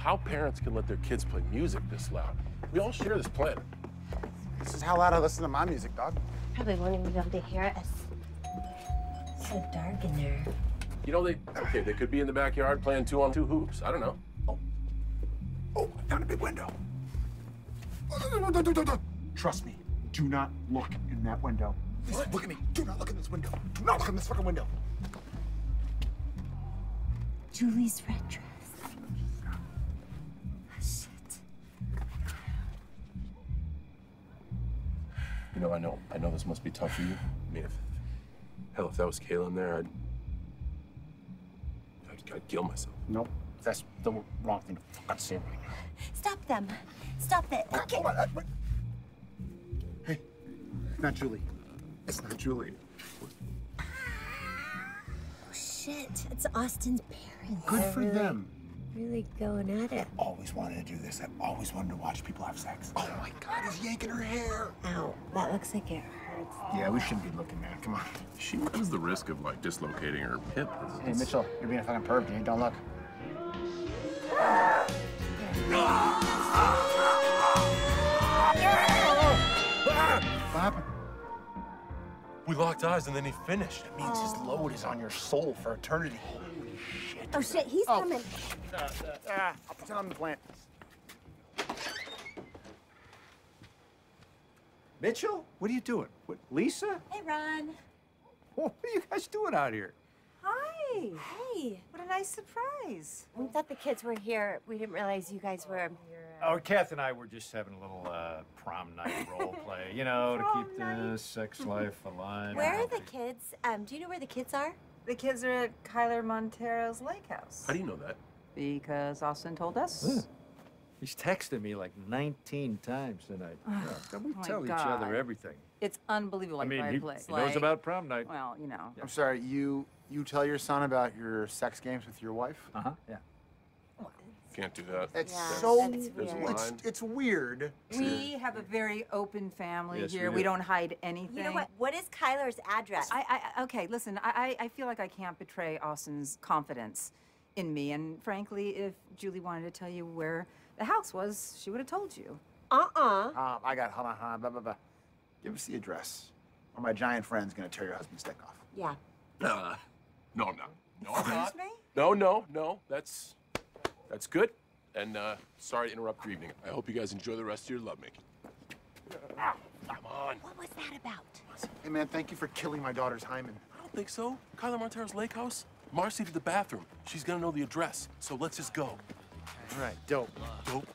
how parents can let their kids play music this loud. We all share this planet. This is how loud I listen to my music, dog. Probably won't even be able to hear us. It's So dark in there. You know, they okay, they could be in the backyard playing two on two hoops. I don't know. Oh, oh, I found a big window. Trust me. Do not look in that window. Listen, look at me. Do not look in this window. Do not look in this fucking window. Julie's red You know, I know, I know this must be tough for you. I mean, if hell, if that was Kayla in there, I'd, I'd, I'd kill myself. Nope. That's the wrong thing to fucking say right now. Stop them. Stop it. Okay. Hold on, uh, wait. Hey, not Julie. It's not Julie. Oh, shit. It's Austin's parents. Good for them. Really going at it. I always wanted to do this. I've always wanted to watch people have sex. Oh my God, he's yanking her hair. Ow. That looks like it hurts. Yeah, we shouldn't be looking, man. Come on. She runs the risk of like dislocating her hip. Hey, Mitchell, you're being a fucking perv, dude. Don't look. What happened? We locked eyes and then he finished. It means his load is on your soul for eternity. Holy shit. Oh, shit. He's Oh. coming. Ah, I'll put it on the plant. Mitchell, what are you doing? What, Lisa? Hey, Ron. What are you guys doing out here? Hi. Hey. What a nice surprise. We thought the kids were here. We didn't realize you guys were. Here. Oh, Kath and I were just having a little uh, prom night role play, you know, to keep the sex life alive. Where are the kids? Um, do you know where the kids are? The kids are at Kyler Montero's lake house. How do you know that? Because Austin told us. Huh. He's texted me like 19 times tonight. Yeah, we Oh tell each other everything. It's unbelievable. I mean, he, place. he knows Like, about prom night. Well, you know. I'm sorry, you you tell your son about your sex games with your wife? Uh huh. Yeah. Can't do that. It's Yeah, so that's There's a weird. it's line. it's weird. We have a very open family Yes, we here. do. We don't hide anything. You know what? What is Kyler's address? I, I okay, listen, I, I I feel like I can't betray Austin's confidence in me. And frankly, if Julie wanted to tell you where the house was, she would have told you. Uh-uh. Uh, I got hold on, hold on, blah blah blah. Give us the address, or my giant friend's gonna tear your husband's dick off. Yeah. Uh, no, I'm not. No, I'm not. Excuse me? No, no, no. That's that's good. And uh, sorry to interrupt your evening. I hope you guys enjoy the rest of your lovemaking. Ah, come on. What was that about? Hey man, thank you for killing my daughter's hymen. I don't think so. Kyler Montero's lake house. Marcy to the bathroom. She's gonna know the address. So let's just go. All right, dope. Dope.